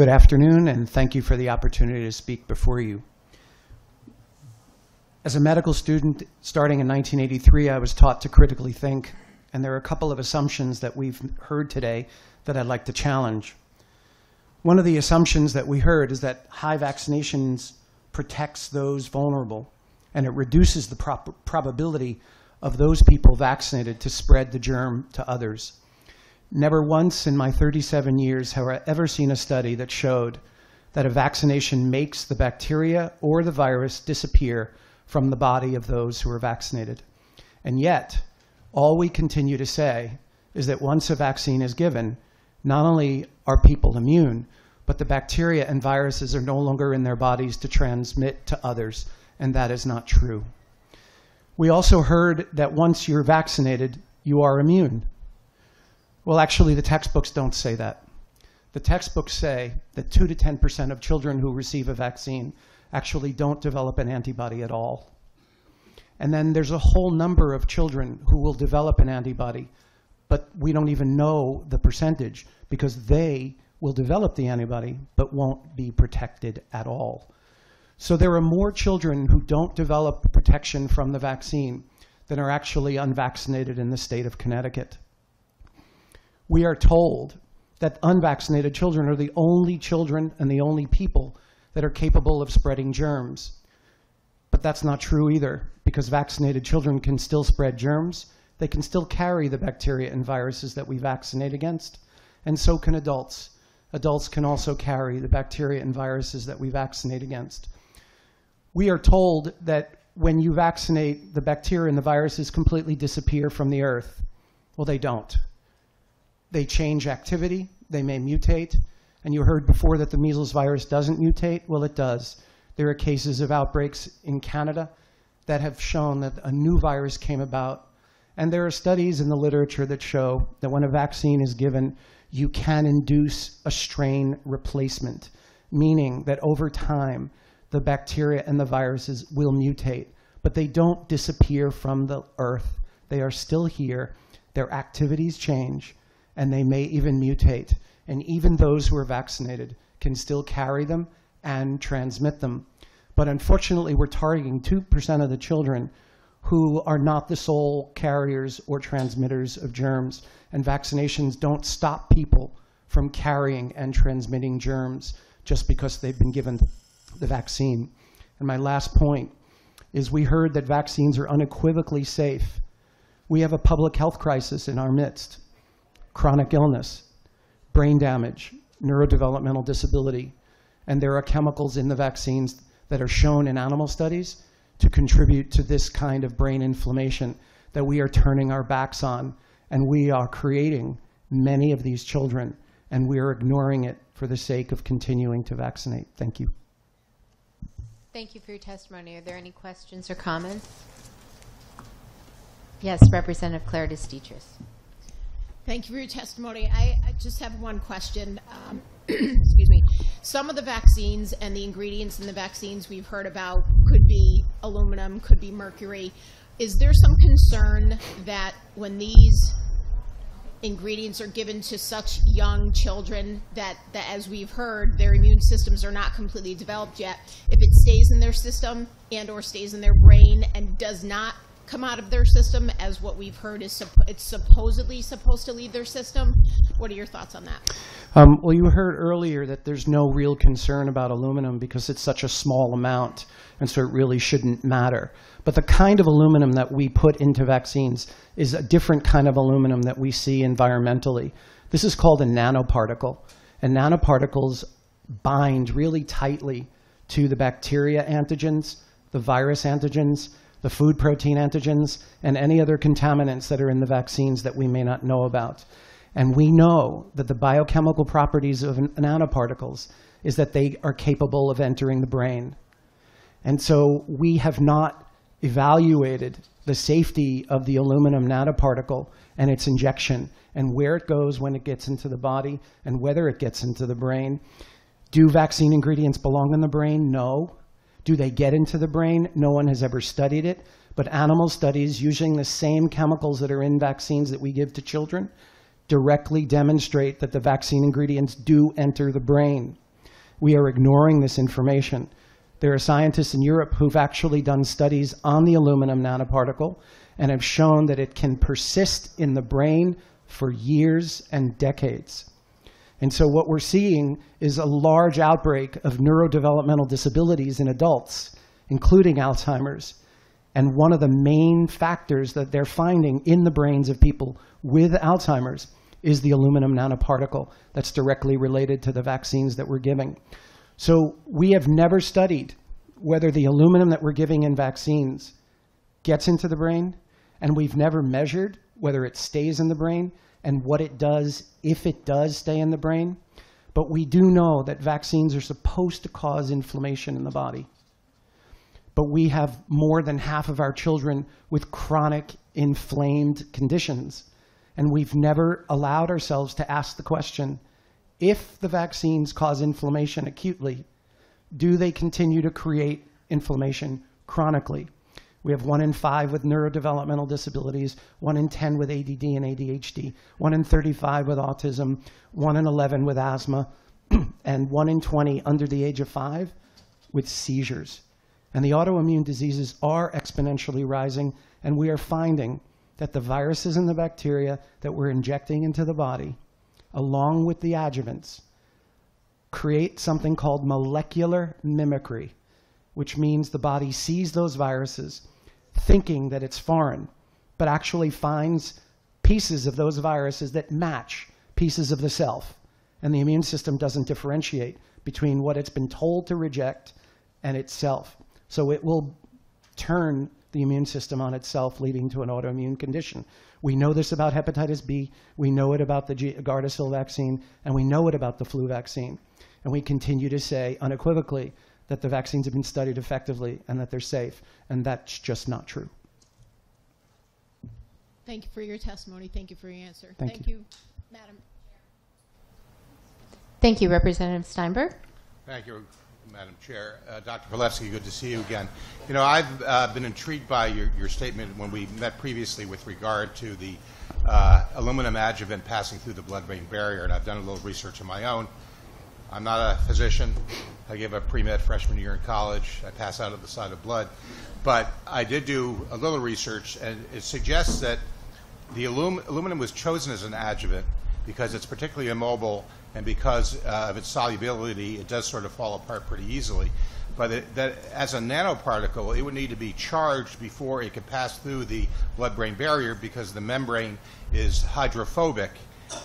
Good afternoon, and thank you for the opportunity to speak before you. As a medical student starting in 1983, I was taught to critically think, and there are a couple of assumptions that we've heard today that I'd like to challenge. One of the assumptions that we heard is that high vaccinations protects those vulnerable, and it reduces the prob- probability of those people vaccinated to spread the germ to others. Never once in my 37 years have I ever seen a study that showed that a vaccination makes the bacteria or the virus disappear from the body of those who are vaccinated. And yet, all we continue to say is that once a vaccine is given, not only are people immune, but the bacteria and viruses are no longer in their bodies to transmit to others, and that is not true. We also heard that once you're vaccinated, you are immune. Well, actually, the textbooks don't say that. The textbooks say that 2 to 10% of children who receive a vaccine actually don't develop an antibody at all. And then there's a whole number of children who will develop an antibody, but we don't even know the percentage because they will develop the antibody but won't be protected at all. So there are more children who don't develop protection from the vaccine than are actually unvaccinated in the state of Connecticut. We are told that unvaccinated children are the only children and the only people that are capable of spreading germs. But that's not true either, because vaccinated children can still spread germs. They can still carry the bacteria and viruses that we vaccinate against, and so can adults. Adults can also carry the bacteria and viruses that we vaccinate against. We are told that when you vaccinate, the bacteria and the viruses completely disappear from the earth. Well, they don't. They change activity, they may mutate, and you heard before that the measles virus doesn't mutate. Well, it does. There are cases of outbreaks in Canada that have shown that a new virus came about. And there are studies in the literature that show that when a vaccine is given, you can induce a strain replacement, meaning that over time, the bacteria and the viruses will mutate, but they don't disappear from the earth. They are still here. Their activities change, and they may even mutate and even those who are vaccinated can still carry them and transmit them. But unfortunately, we're targeting 2% of the children who are not the sole carriers or transmitters of germs. And vaccinations don't stop people from carrying and transmitting germs just because they've been given the vaccine. And my last point is we heard that vaccines are unequivocally safe. We have a public health crisis in our midst, chronic illness, brain damage, neurodevelopmental disability, and there are chemicals in the vaccines that are shown in animal studies to contribute to this kind of brain inflammation that we are turning our backs on, and we are creating many of these children, and we are ignoring it for the sake of continuing to vaccinate. Thank you. Thank you for your testimony. Are there any questions or comments? Yes, Representative Claire Distechis. Thank you for your testimony. I, I just have one question. Um, excuse me. Some of the vaccines and the ingredients in the vaccines we've heard about could be aluminum, could be mercury. Is there some concern that when these ingredients are given to such young children that, that, as we've heard, their immune systems are not completely developed yet, if it stays in their system and or stays in their brain and does not come out of their system as what we've heard is supp- it's supposedly supposed to leave their system. What are your thoughts on that? Um, well, you heard earlier that there's no real concern about aluminum because it's such a small amount, and so it really shouldn't matter. But the kind of aluminum that we put into vaccines is a different kind of aluminum that we see environmentally. This is called a nanoparticle, and nanoparticles bind really tightly to the bacteria antigens, the virus antigens, the food protein antigens, and any other contaminants that are in the vaccines that we may not know about. And we know that the biochemical properties of nanoparticles is that they are capable of entering the brain. And so we have not evaluated the safety of the aluminum nanoparticle and its injection and where it goes when it gets into the body and whether it gets into the brain. Do vaccine ingredients belong in the brain? No. Do they get into the brain? No one has ever studied it. But animal studies using the same chemicals that are in vaccines that we give to children directly demonstrate that the vaccine ingredients do enter the brain. we are ignoring this information. There are scientists in Europe who've actually done studies on the aluminum nanoparticle and have shown that it can persist in the brain for years and decades. And so what we're seeing is a large outbreak of neurodevelopmental disabilities in adults, including Alzheimer's. And one of the main factors that they're finding in the brains of people with Alzheimer's is the aluminum nanoparticle that's directly related to the vaccines that we're giving. So we have never studied whether the aluminum that we're giving in vaccines gets into the brain, and we've never measured whether it stays in the brain and what it does if it does stay in the brain. But we do know that vaccines are supposed to cause inflammation in the body. But we have more than half of our children with chronic inflamed conditions. And we've never allowed ourselves to ask the question if the vaccines cause inflammation acutely, do they continue to create inflammation chronically? We have one in five with neurodevelopmental disabilities, one in 10 with ADD and ADHD, one in 35 with autism, one in 11 with asthma, and one in 20 under the age of five with seizures. And the autoimmune diseases are exponentially rising, and we are finding that the viruses and the bacteria that we're injecting into the body, along with the adjuvants, create something called molecular mimicry, which means the body sees those viruses thinking that it's foreign, but actually finds pieces of those viruses that match pieces of the self. And the immune system doesn't differentiate between what it's been told to reject and itself. So it will turn the immune system on itself, leading to an autoimmune condition. We know this about hepatitis B, we know it about the Gardasil vaccine, and we know it about the flu vaccine. And we continue to say unequivocally that the vaccines have been studied effectively and that they're safe, and that's just not true. Thank you for your testimony. Thank you for your answer. Thank you, Madam. Chair. Thank you, Representative Steinberg. Thank you, Madam Chair. Uh, Dr. Palevsky, good to see you again. You know, I've uh, been intrigued by your, your statement when we met previously with regard to the uh, aluminum adjuvant passing through the blood-brain barrier, and I've done a little research of my own. I'm not a physician. I gave a pre-med freshman year in college. I pass out of the side of blood. But I did do a little research, and it suggests that the alum- aluminum was chosen as an adjuvant because it's particularly immobile and because uh, of its solubility, it does sort of fall apart pretty easily. But it, that as a nanoparticle, it would need to be charged before it could pass through the blood-brain barrier because the membrane is hydrophobic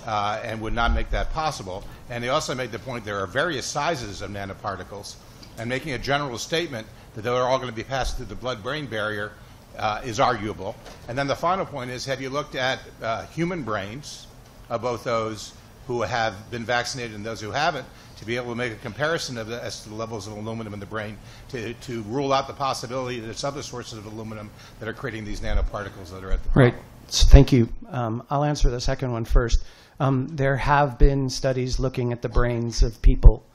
uh, and would not make that possible. And they also made the point there are various sizes of nanoparticles, and making a general statement that they're all going to be passed through the blood-brain barrier uh, is arguable. And then the final point is, have you looked at uh, human brains of both those who have been vaccinated and those who haven't to be able to make a comparison of the, as to the levels of aluminum in the brain to, to rule out the possibility that it's other sources of aluminum that are creating these nanoparticles that are at the Right. problem. Thank you. Um, I'll answer the second one first. Um, there have been studies looking at the brains of people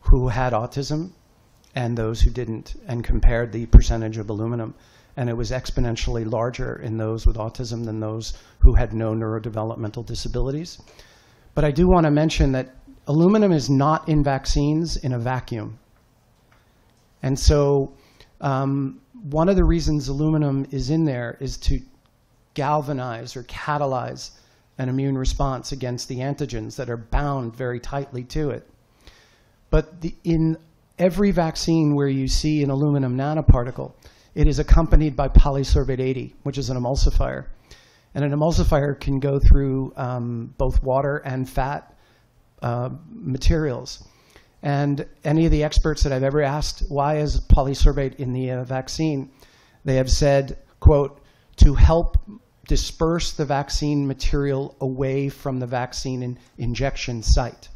who had autism and those who didn't, and compared the percentage of aluminum. And it was exponentially larger in those with autism than those who had no neurodevelopmental disabilities. But I do want to mention that aluminum is not in vaccines in a vacuum. And so, um, one of the reasons aluminum is in there is to galvanize or catalyze an immune response against the antigens that are bound very tightly to it. But the, in every vaccine where you see an aluminum nanoparticle, it is accompanied by polysorbate 80, which is an emulsifier. And an emulsifier can go through um, both water and fat uh, materials. And any of the experts that I've ever asked, why is polysorbate in the uh, vaccine? They have said, quote, to help disperse the vaccine material away from the vaccine in injection site.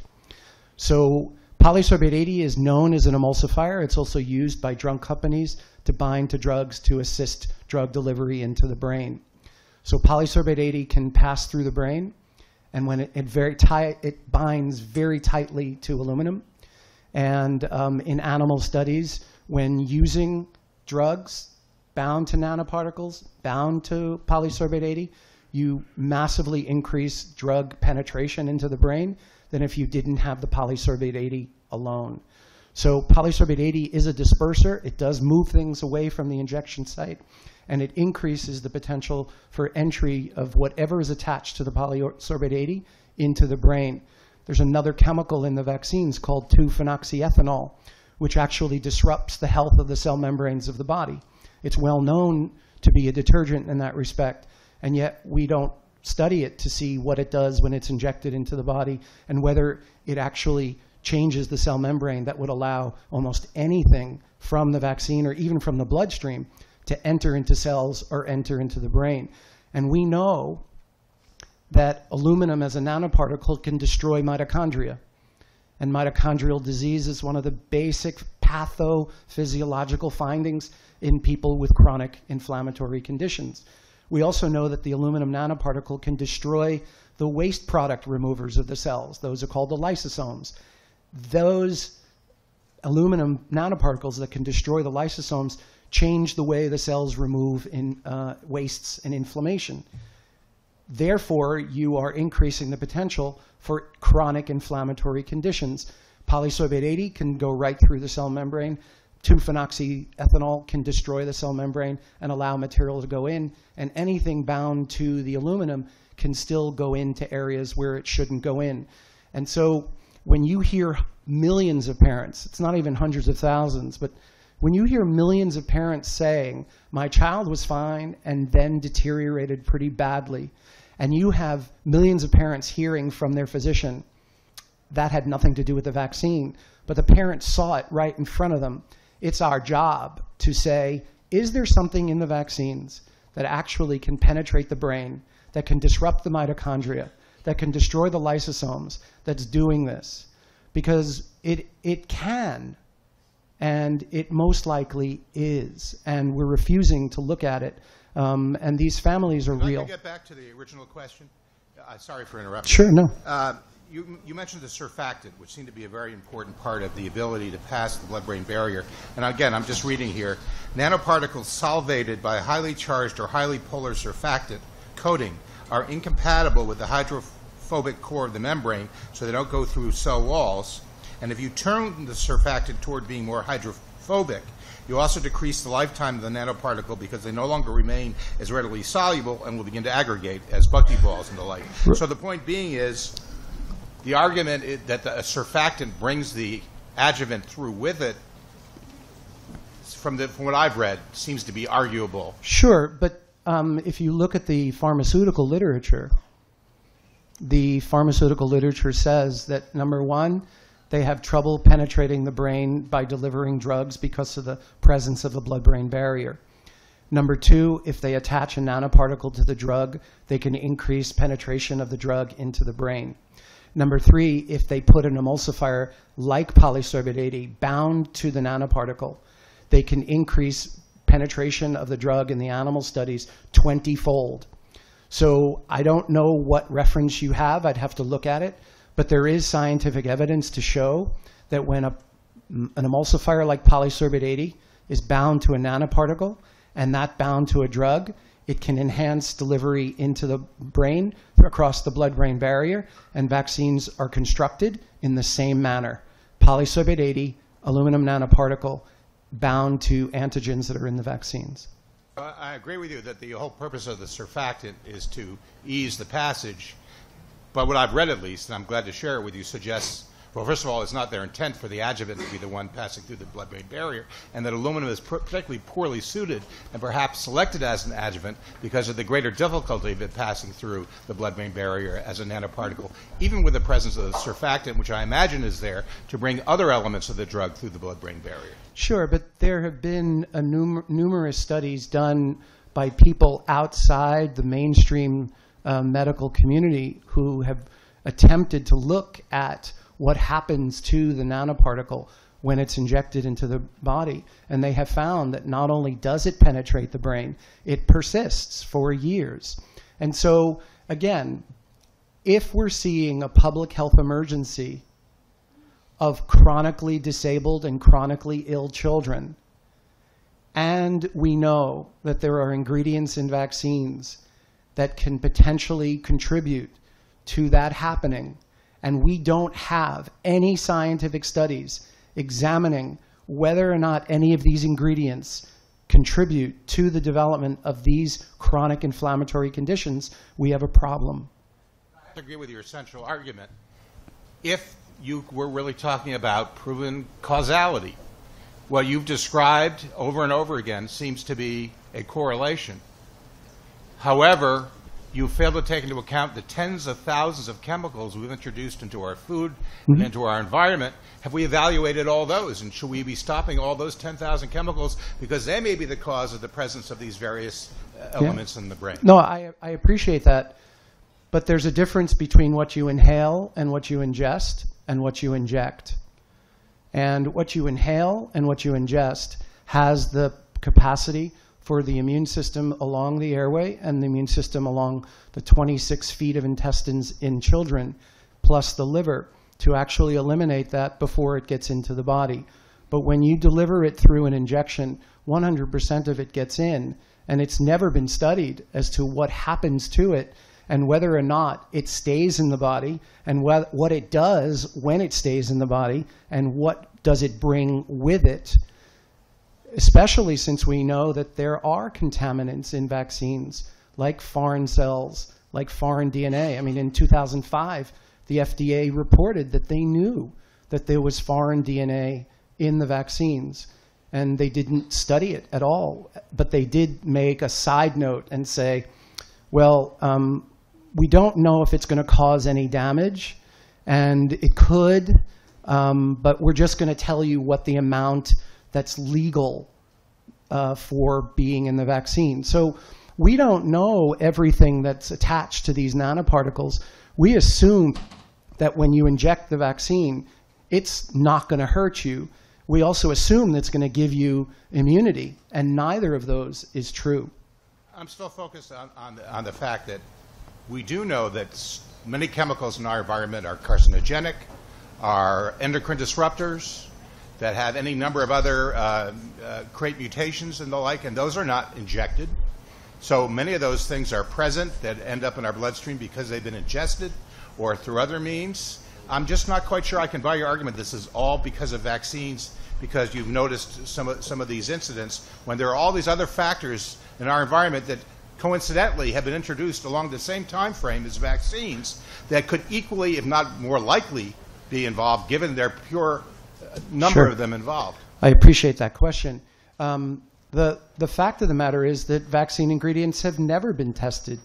So polysorbate 80 is known as an emulsifier. It's also used by drug companies to bind to drugs to assist drug delivery into the brain. So polysorbate 80 can pass through the brain, and when it, it very tight, it binds very tightly to aluminum. And um, in animal studies, when using drugs bound to nanoparticles, bound to polysorbate 80, you massively increase drug penetration into the brain than if you didn't have the polysorbate 80 alone. So polysorbate 80 is a disperser. It does move things away from the injection site, and it increases the potential for entry of whatever is attached to the polysorbate 80 into the brain. There's another chemical in the vaccines called 2-phenoxyethanol, which actually disrupts the health of the cell membranes of the body. It's well known to be a detergent in that respect, and yet we don't study it to see what it does when it's injected into the body and whether it actually changes the cell membrane that would allow almost anything from the vaccine or even from the bloodstream to enter into cells or enter into the brain. And we know that aluminum as a nanoparticle can destroy mitochondria. And mitochondrial disease is one of the basic pathophysiological findings in people with chronic inflammatory conditions. We also know that the aluminum nanoparticle can destroy the waste product removers of the cells. Those are called the lysosomes. Those aluminum nanoparticles that can destroy the lysosomes change the way the cells remove in, uh, wastes and inflammation. Therefore, you are increasing the potential for chronic inflammatory conditions. Polysorbate 80 can go right through the cell membrane. 2-phenoxyethanol can destroy the cell membrane and allow material to go in, and anything bound to the aluminum can still go into areas where it shouldn't go in. And so when you hear millions of parents, it's not even hundreds of thousands, but when you hear millions of parents saying, my child was fine and then deteriorated pretty badly, and you have millions of parents hearing from their physician, that had nothing to do with the vaccine, but the parents saw it right in front of them. It's our job to say, is there something in the vaccines that actually can penetrate the brain, that can disrupt the mitochondria, that can destroy the lysosomes, that's doing this? Because it, it can, and it most likely is, and we're refusing to look at it. Um, and these families are I real. could get back to the original question? Uh, Sorry for interrupting. Sure, no. Uh, You you mentioned the surfactant, which seemed to be a very important part of the ability to pass the blood-brain barrier. And again, I'm just reading here, nanoparticles solvated by a highly charged or highly polar surfactant coating are incompatible with the hydrophobic core of the membrane, so they don't go through cell walls. And if you turn the surfactant toward being more hydrophobic, you also decrease the lifetime of the nanoparticle because they no longer remain as readily soluble and will begin to aggregate as buckyballs and the like. So the point being is, the argument i that the, a surfactant brings the adjuvant through with it, from, the, from what I've read, seems to be arguable. Sure, but um, if you look at the pharmaceutical literature, the pharmaceutical literature says that number one, they have trouble penetrating the brain by delivering drugs because of the presence of the blood brain barrier. Number two, if they attach a nanoparticle to the drug, they can increase penetration of the drug into the brain. Number three, if they put an emulsifier like polysorbate 80 bound to the nanoparticle, they can increase penetration of the drug in the animal studies 20 fold. So I don't know what reference you have. I'd have to look at it. But there is scientific evidence to show that when a, an emulsifier like polysorbate 80 is bound to a nanoparticle and that bound to a drug, it can enhance delivery into the brain across the blood-brain barrier, and vaccines are constructed in the same manner. Polysorbate 80, aluminum nanoparticle, bound to antigens that are in the vaccines. I agree with you that the whole purpose of the surfactant is to ease the passage. But what I've read, at least, and I'm glad to share it with you, suggests, well, first of all, it's not their intent for the adjuvant to be the one passing through the blood-brain barrier, and that aluminum is particularly poorly suited and perhaps selected as an adjuvant because of the greater difficulty of it passing through the blood-brain barrier as a nanoparticle, even with the presence of the surfactant, which I imagine is there to bring other elements of the drug through the blood-brain barrier. Sure, but there have been a numer- numerous studies done by people outside the mainstream uh, medical community who have attempted to look at what happens to the nanoparticle when it's injected into the body. And they have found that not only does it penetrate the brain, it persists for years. And so, again, if we're seeing a public health emergency of chronically disabled and chronically ill children. And we know that there are ingredients in vaccines that can potentially contribute to that happening. And we don't have any scientific studies examining whether or not any of these ingredients contribute to the development of these chronic inflammatory conditions, we have a problem. I agree with your central argument. If you were really talking about proven causality, what you've described over and over again seems to be a correlation. However, you fail to take into account the tens of thousands of chemicals we've introduced into our food and into our environment. Have we evaluated all those? And should we be stopping all those 10,000 chemicals because they may be the cause of the presence of these various uh, elements in the brain? No, I, I appreciate that. But there's a difference between what you inhale and what you ingest and what you inject. And what you inhale and what you ingest has the capacity for the immune system along the airway and the immune system along the 26 feet of intestines in children, plus the liver, to actually eliminate that before it gets into the body. But when you deliver it through an injection, 100% of it gets in, and it's never been studied as to what happens to it and whether or not it stays in the body and what, it does when it stays in the body and what does it bring with it especially since we know that there are contaminants in vaccines, like foreign cells, like foreign DNA. I mean, in 2005, the FDA reported that they knew that there was foreign DNA in the vaccines, and they didn't study it at all. But they did make a side note and say, well, um, we don't know if it's going to cause any damage, and it could, um, but we're just going to tell you what the amount that's legal uh, for being in the vaccine. So we don't know everything that's attached to these nanoparticles. We assume that when you inject the vaccine, it's not going to hurt you. We also assume that it's going to give you immunity, and neither of those is true. I'm still focused on, on, the, on the fact that we do know that many chemicals in our environment are carcinogenic, are endocrine disruptors, that have any number of other uh, uh, create mutations and the like, and those are not injected. So many of those things are present that end up in our bloodstream because they've been ingested or through other means. I'm just not quite sure I can buy your argument this is all because of vaccines because you've noticed some of, some of these incidents when there are all these other factors in our environment that coincidentally have been introduced along the same time frame as vaccines that could equally, if not more likely, be involved given their pure uh, number Sure. of them involved. I appreciate that question. Um, the, the fact of the matter is that vaccine ingredients have never been tested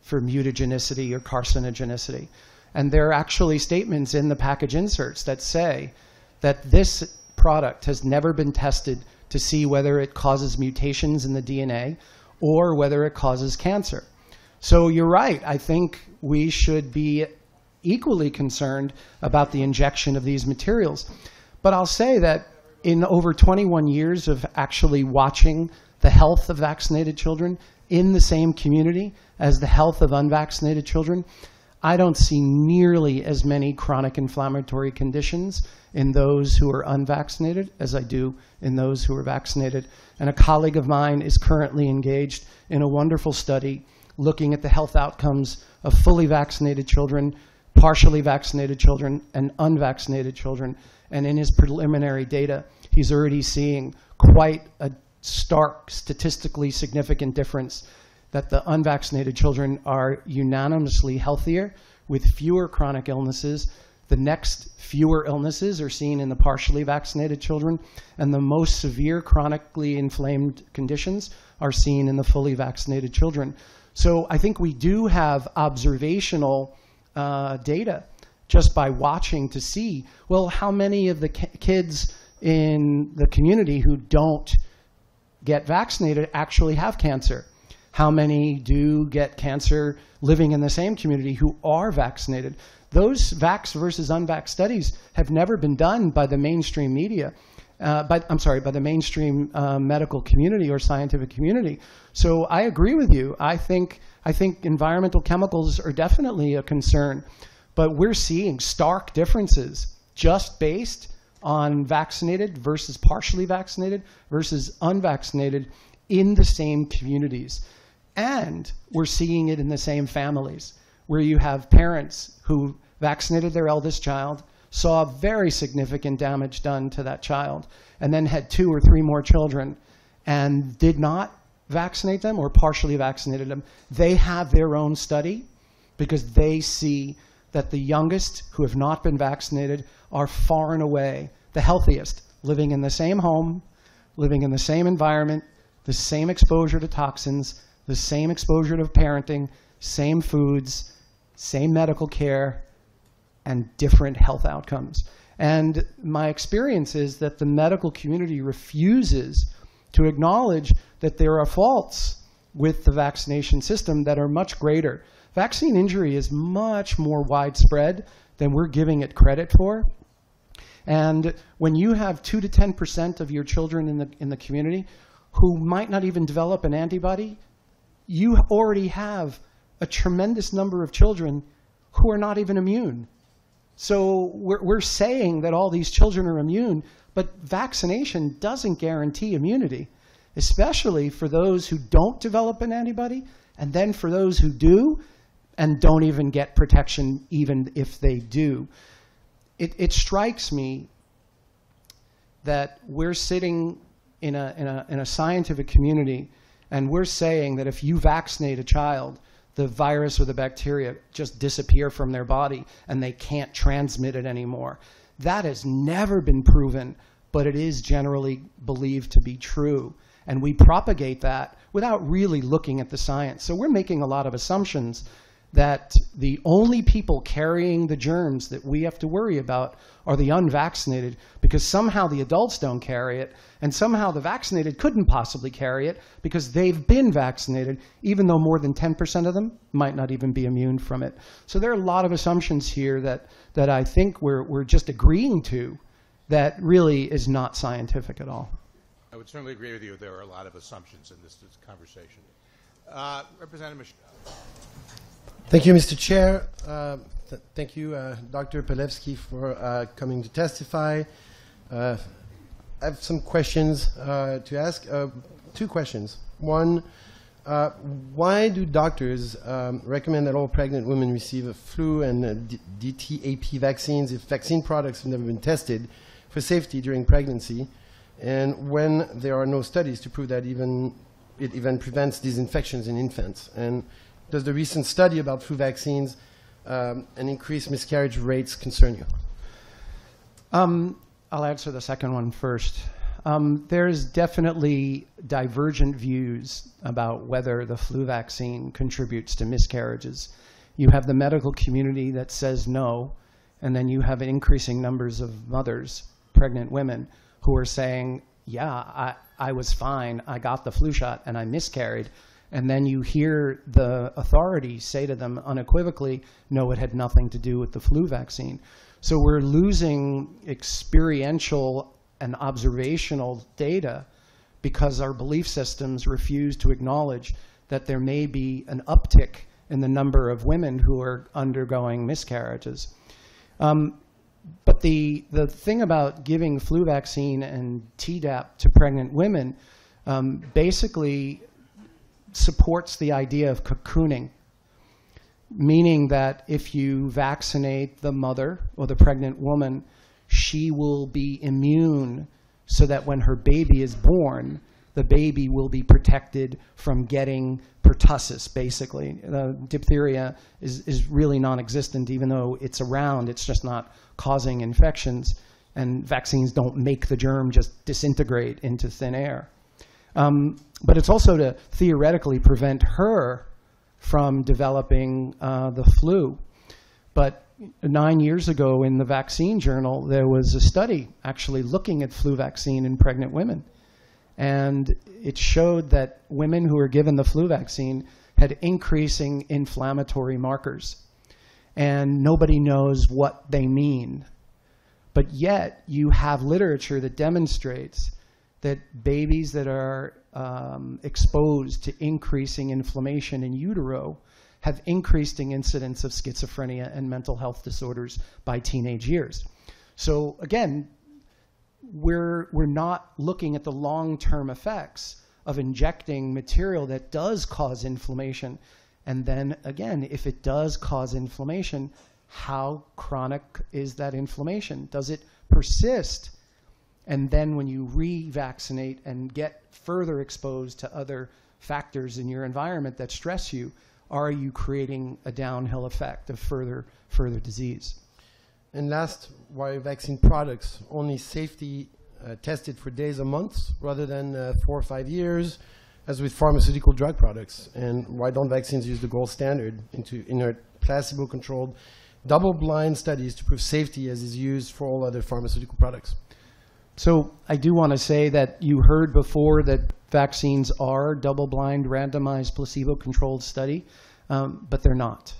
for mutagenicity or carcinogenicity. And there are actually statements in the package inserts that say that this product has never been tested to see whether it causes mutations in the DNA or whether it causes cancer. So you're right. I think we should be equally concerned about the injection of these materials. But I'll say that in over 21 years of actually watching the health of vaccinated children in the same community as the health of unvaccinated children, I don't see nearly as many chronic inflammatory conditions in those who are unvaccinated as I do in those who are vaccinated. And a colleague of mine is currently engaged in a wonderful study looking at the health outcomes of fully vaccinated children, partially vaccinated children, and unvaccinated children. And in his preliminary data, he's already seeing quite a stark, statistically significant difference that the unvaccinated children are unanimously healthier with fewer chronic illnesses. The next fewer illnesses are seen in the partially vaccinated children, and the most severe chronically inflamed conditions are seen in the fully vaccinated children. So I think we do have observational uh, data just by watching to see, well, how many of the kids in the community who don't get vaccinated actually have cancer? How many do get cancer living in the same community who are vaccinated? Those vax versus unvax studies have never been done by the mainstream media. Uh, by, I'm sorry, by the mainstream uh, medical community or scientific community. So I agree with you. I think I think environmental chemicals are definitely a concern, but we're seeing stark differences just based on vaccinated versus partially vaccinated versus unvaccinated in the same communities. And we're seeing it in the same families where you have parents who vaccinated their eldest child, saw very significant damage done to that child, and then had two or three more children and did not vaccinate them or partially vaccinated them, they have their own study because they see that the youngest who have not been vaccinated are far and away the healthiest, living in the same home, living in the same environment, the same exposure to toxins, the same exposure to parenting, same foods, same medical care, and different health outcomes. And my experience is that the medical community refuses to acknowledge that there are faults with the vaccination system that are much greater. Vaccine injury is much more widespread than we're giving it credit for. And when you have 2 to 10% of your children in the, in the community who might not even develop an antibody, you already have a tremendous number of children who are not even immune. So we're, we're saying that all these children are immune, but vaccination doesn't guarantee immunity, especially for those who don't develop an antibody, and then for those who do and don't even get protection even if they do. It, it strikes me that we're sitting in a, in, a, in a scientific community and we're saying that if you vaccinate a child, the virus or the bacteria just disappear from their body and they can't transmit it anymore. That has never been proven, but it is generally believed to be true. And we propagate that without really looking at the science. So we're making a lot of assumptions that the only people carrying the germs that we have to worry about are the unvaccinated because somehow the adults don't carry it and somehow the vaccinated couldn't possibly carry it because they've been vaccinated even though more than 10% of them might not even be immune from it. So there are a lot of assumptions here that, that I think we're, we're just agreeing to that really is not scientific at all. I would certainly agree with you. There are a lot of assumptions in this, this conversation. Uh, Representative Michelle. Thank you, Mr. Chair. Uh, th- thank you, uh, Dr. Palevsky, for uh, coming to testify. Uh, I have some questions uh, to ask. Uh, two questions. One, why do doctors um, recommend that all pregnant women receive a flu and DTaP vaccines if vaccine products have never been tested for safety during pregnancy, and when there are no studies to prove that even it even prevents these infections in infants? And does the recent study about flu vaccines um, and increased miscarriage rates concern you? Um, I'll answer the second one first. Um, there's definitely divergent views about whether the flu vaccine contributes to miscarriages. You have the medical community that says no, and then you have increasing numbers of mothers, pregnant women, who are saying, yeah, I, I was fine, I got the flu shot, and I miscarried. And then you hear the authorities say to them unequivocally, no, it had nothing to do with the flu vaccine. So we're losing experiential and observational data because our belief systems refuse to acknowledge that there may be an uptick in the number of women who are undergoing miscarriages. Um, but the, the thing about giving flu vaccine and Tdap to pregnant women um, basically supports the idea of cocooning, meaning that if you vaccinate the mother or the pregnant woman, she will be immune so that when her baby is born, the baby will be protected from getting pertussis, basically. Uh, diphtheria is, is really non-existent, even though it's around. It's just not causing infections. And vaccines don't make the germ just disintegrate into thin air. Um, but it's also to theoretically prevent her from developing uh, the flu. But nine years ago in the vaccine journal, there was a study actually looking at flu vaccine in pregnant women. And it showed that women who were given the flu vaccine had increasing inflammatory markers. And nobody knows what they mean. But yet, you have literature that demonstrates that babies that are um, exposed to increasing inflammation in utero have increasing incidence of schizophrenia and mental health disorders by teenage years. So again, we're, we're not looking at the long-term effects of injecting material that does cause inflammation. And then again, if it does cause inflammation, how chronic is that inflammation? Does it persist? And then when you re-vaccinate and get further exposed to other factors in your environment that stress you, are you creating a downhill effect of further further disease? And last, why vaccine products only safety uh, tested for days or months rather than uh, four or five years, as with pharmaceutical drug products? And why don't vaccines use the gold standard into inert placebo-controlled double-blind studies to prove safety as is used for all other pharmaceutical products? So I do want to say that you heard before that vaccines are double-blind, randomized, placebo-controlled study, um, but they're not.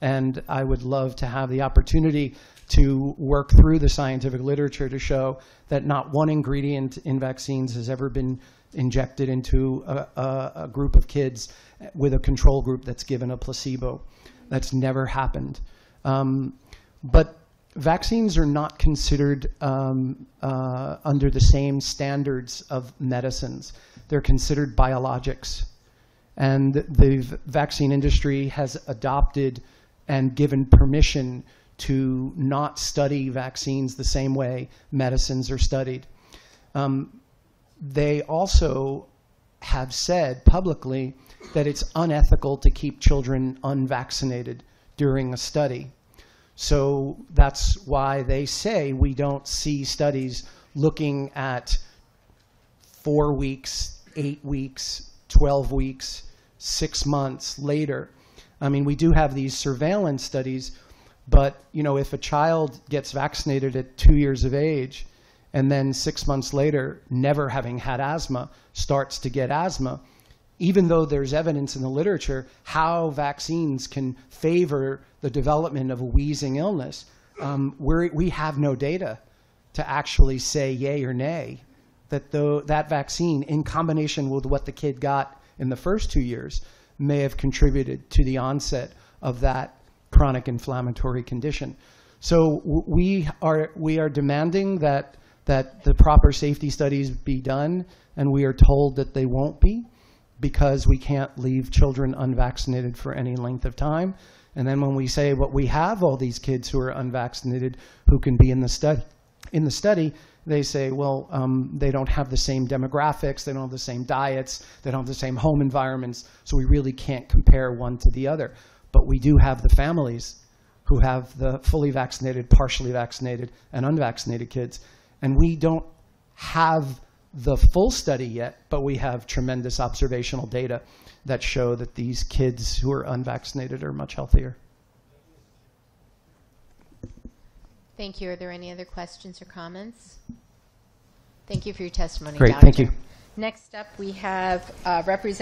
And I would love to have the opportunity to work through the scientific literature to show that not one ingredient in vaccines has ever been injected into a, a, a group of kids with a control group that's given a placebo. That's never happened. Um, but vaccines are not considered um, uh, under the same standards of medicines. They're considered biologics. And the vaccine industry has adopted and given permission to not study vaccines the same way medicines are studied. Um, they also have said publicly that it's unethical to keep children unvaccinated during a study. So that's why they say we don't see studies looking at four weeks, eight weeks, 12 weeks, six months later. I mean, we do have these surveillance studies, but you know, if a child gets vaccinated at two years of age and then six months later, never having had asthma, starts to get asthma, even though there's evidence in the literature how vaccines can favor the development of a wheezing illness, um, we have no data to actually say yay or nay that the, that vaccine, in combination with what the kid got in the first two years, may have contributed to the onset of that chronic inflammatory condition. So we are we are demanding that that the proper safety studies be done, and we are told that they won't be because we can't leave children unvaccinated for any length of time. And then when we say, "But we have all these kids who are unvaccinated who can be in the study," in the study, they say, "Well, um, they don't have the same demographics, they don't have the same diets, they don't have the same home environments, so we really can't compare one to the other." But we do have the families who have the fully vaccinated, partially vaccinated, and unvaccinated kids. And we don't have the full study yet, but we have tremendous observational data that show that these kids who are unvaccinated are much healthier. Thank you. Are there any other questions or comments? Thank you for your testimony, Great, Doctor. thank you. Next up, we have uh, Representative